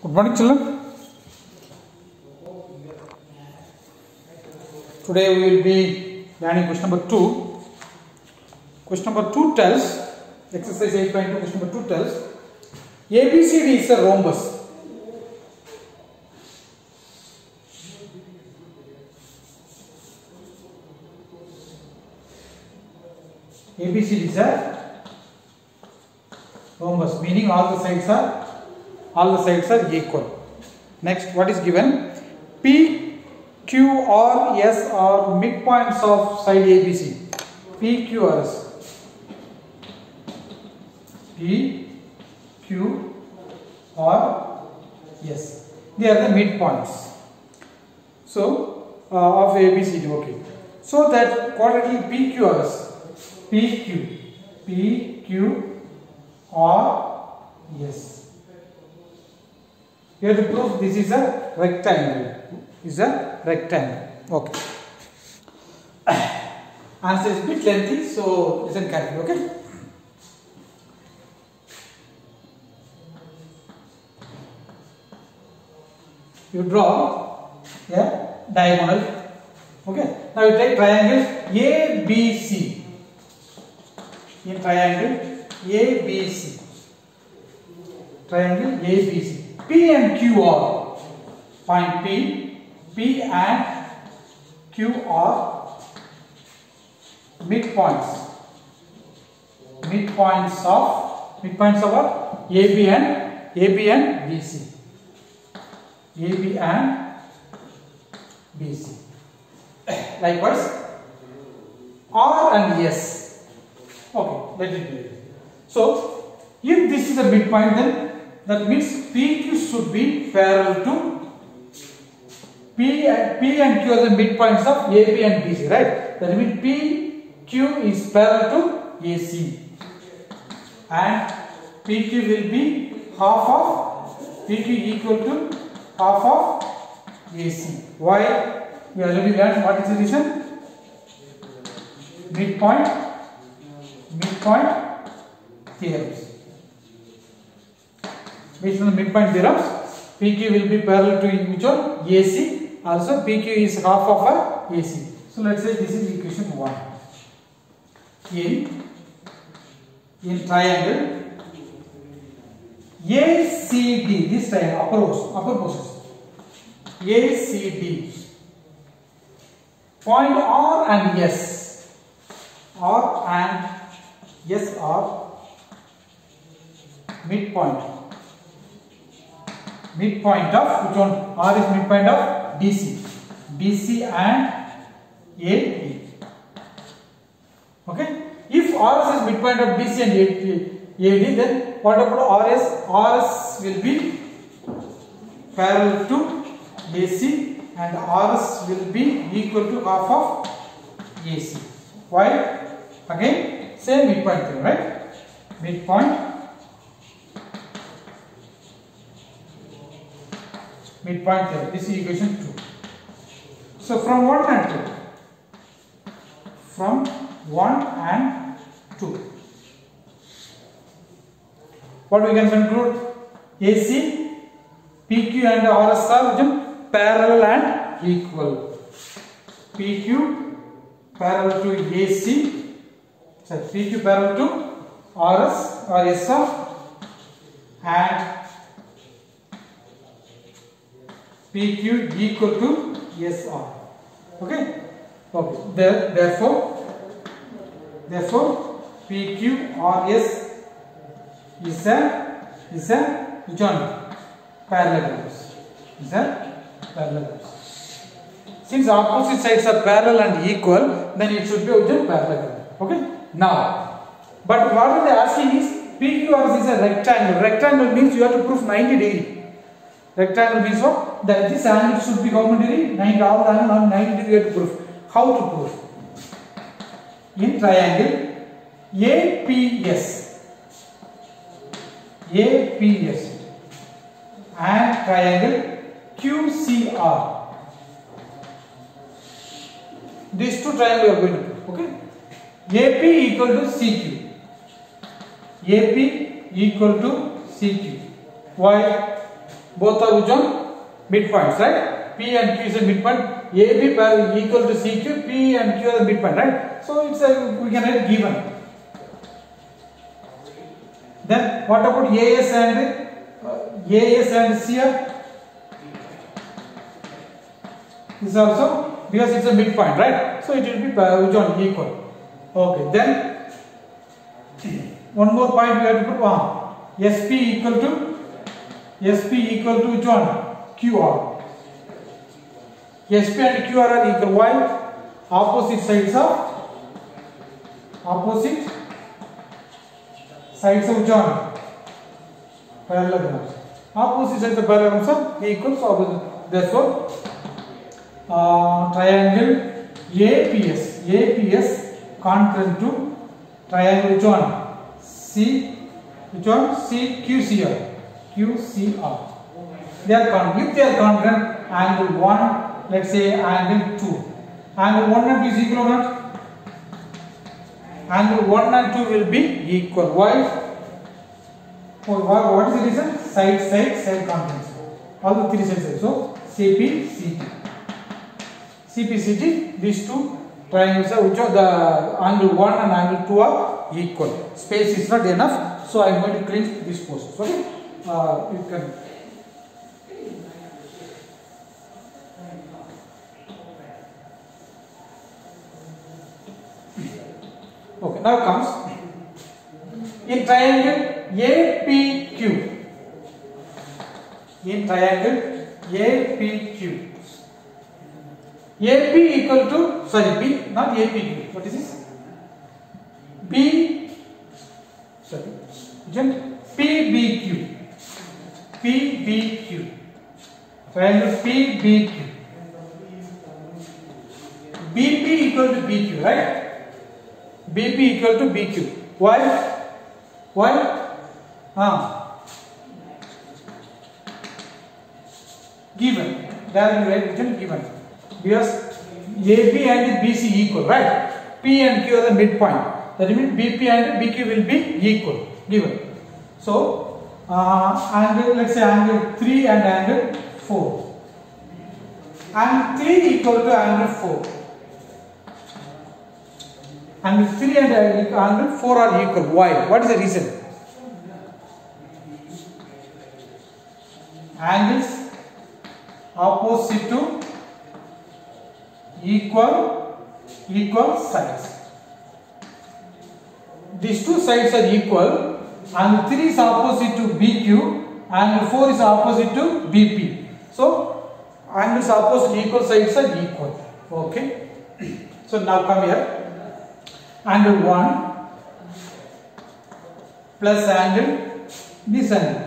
Good morning, children. Today we will be learning question number 2. Question number 2 tells, exercise 8.2, question number 2 tells, ABCD is a rhombus. ABCD is a rhombus, meaning all the sides are all the sides are equal. Next, what is given? P, Q, R, S are midpoints of side ABC. P, Q, R, S. P, Q, R, S. They are the midpoints. So, uh, of ABCD, okay. So that quadrilateral PQRS, PQ, quantity P, Q, R, S. P, Q, P, Q, R, S. You have to prove this is a rectangle. Is a rectangle. Okay. Answer is bit lengthy, so listen carefully. Okay. You draw a diagonal. Okay. Now you take triangle ABC. In triangle ABC. Triangle ABC. P and Q are point P, P and Q are midpoints. Midpoints of midpoints of what? AB and AB and BC. AB and BC. Likewise, R and S. Okay, let it be. So, if this is a midpoint, then that means PQ should be parallel to P and, P and Q are the midpoints of AB and BC, right? That means PQ is parallel to AC and PQ will be half of PQ equal to half of AC. Why? We already learned what is the reason? Midpoint, midpoint theorems. On the midpoint theorems PQ will be parallel to which one AC also PQ is half of a AC so let's say this is equation 1 in in triangle ACD this triangle upper portion upper portions ACD point R and S R and S are midpoint midpoint of which one? R is midpoint of DC DC and AE okay? If RS is midpoint of DC and AD then what about RS RS will be parallel to AC and RS will be equal to half of AC why? Again same midpoint right? Midpoint midpoint theorem. This is equation 2. So from 1 and 2. From 1 and 2. What we can conclude? AC, PQ and RS are parallel and equal. PQ parallel to AC, sorry, PQ parallel to RS or SR and PQ equal to SR. Okay. Okay. There, therefore, therefore PQ RS is a is a which one parallelogram. Is a parallelogram. Since opposite sides are parallel and equal, then it should be a parallelogram. Okay. Now, but what are they asking is PQRS is a rectangle. Rectangle means you have to prove 90 degree. Rectangle means what? That this angle should be how many degree? 90, all the angle on 90 degree to prove. How to prove? In triangle APS, APS and triangle QCR. These two triangles are going to prove. Okay? AP equal to CQ. AP equal to CQ. Why? Both are which one? Midpoints, right? P and Q is a midpoint. AB parallel equal to CQ, P and Q are the midpoint, right? So it's a, we can write given. Then what about AS and uh, AS and CR? This also because it's a midpoint, right? So it will be uh, which one equal. Okay, then one more point we have to put on. SP equal to SP equal to one? QR. SP and QR are equal. Why? Opposite sides of opposite sides of one? Parallelograms. Opposite sides of parallelograms are equal. So therefore, uh, triangle APS APS concurrent to triangle which? C one? CQCR QCR. They are con if they are congruent, angle 1, let's say angle 2. Angle 1 and 2 is equal or not? Angle 1 and 2 will be equal. Why? Oh, what, is the reason? Side, side, side congruence. All the three sides. So, CP, CT. CP, CT, these two triangles are which are the angle 1 and angle 2 are equal. Space is not enough. So, I am going to clean this portion. Okay? Uh, you can Okay, now comes in triangle APQ. In triangle APQ. AP equal to sorry B not APQ. What is this? B sorry PBQ. PBQ. Triangle PBQ. BP equal to BQ, right? BP equal to BQ. Why? Why? Ah. Given. You write written given. Because AB and BC equal, right? P and Q are the midpoint. That means BP and BQ will be equal. Given. So, uh, angle, let's say angle 3 and angle 4. Angle 3 equal to angle 4. Angle 3 and angle 4 are equal. Why? What is the reason? Angles opposite to equal equal sides. These two sides are equal. Angle 3 is opposite to BQ. Angle 4 is opposite to BP. So, angles opposite equal sides are equal. Okay. So, now come here angle 1 plus angle this angle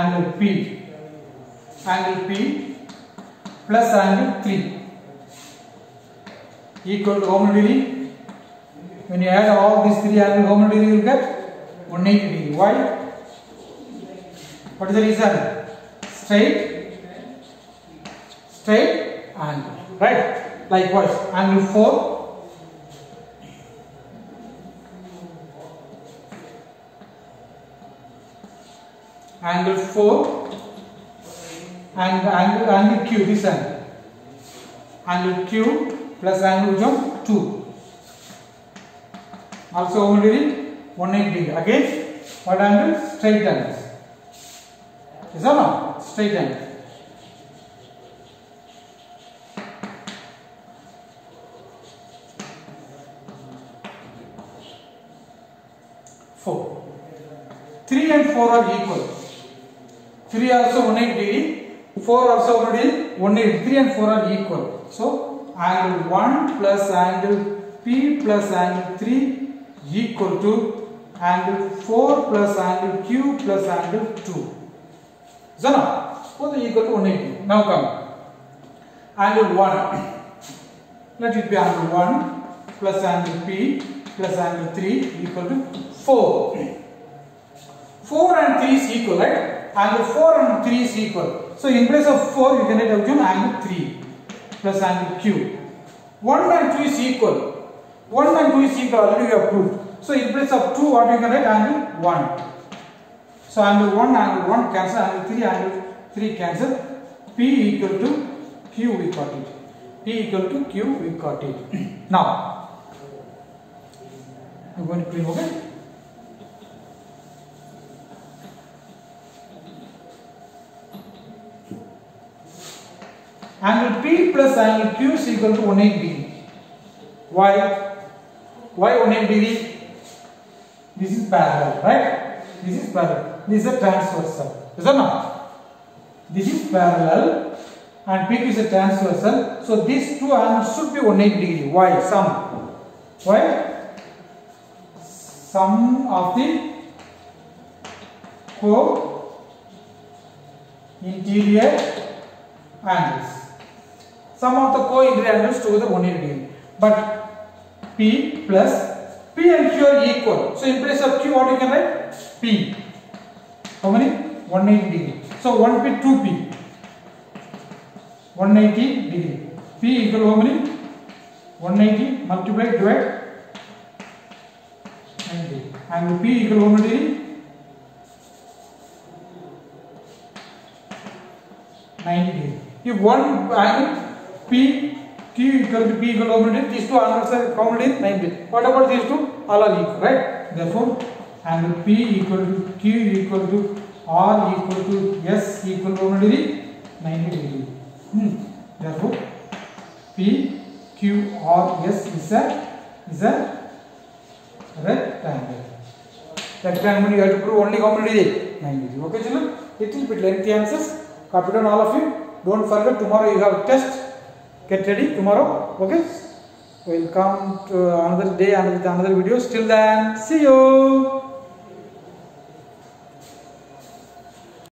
angle P angle P plus angle 3 equal to how many degree when you add all these three angles how many degree you will get 180 degree why what is the reason? Straight. Straight angle. Right. Likewise angle 4 angle 4 and angle angle q this angle. Angle q plus angle jump 2 also only 180 degree again what angle straight angle is or not straight angle Four. Three and four are equal. 3 also 180 degree, 4 also already 180, 3 and 4 are equal. So, angle 1 plus angle P plus angle 3 equal to angle 4 plus angle Q plus angle 2. So now, both are equal to 180. Now come. Angle 1. Let it be angle 1 plus angle P plus angle 3 equal to 4. 4 and 3 is equal, right? Angle 4 and 3 is equal. So in place of 4, you can write out angle 3 plus angle Q. 1 and 2 is equal. 1 and 2 is equal, already we have proved. So in place of 2, what you can write? Angle 1. So angle 1, angle 1 cancel, angle 3, angle 3 cancel. P equal to Q we got it. P equal to Q we got it. now, I'm going to print, okay? Angle P plus angle Q is equal to 180 degree. Why? Why 180 degree? This is parallel, right? This is parallel. This is a transversal. Is that not? This is parallel and PQ is a transversal. So these two angles should be 180 degree. Why? Sum. Why? Sum of the co interior angles. Sum of the co-interior angles together 180 degree. But P plus And Q are equal. So in place of Q, what you can write? P. How many? 180 degree. So 1P, 2P. 180 degree. P equal how many? 180 multiply divide 90. Angle P equal how many degree? 90 degree. If one angle P Q equal to P equal to degree? These two angles are degree? 90 degree. What about these two? All are equal, right? Therefore, angle P equal to Q equal to R equal to S equal to degree? 90 degree. Hmm. Therefore, P Q R S is a is a rectangle. Rectangle you have to prove only degree? 90 degree. Okay, children? Little bit lengthy answers. Copy down all of you. Don't forget tomorrow you have test. Get ready tomorrow. Okay. We'll come to another day and with another video. Till then, see you.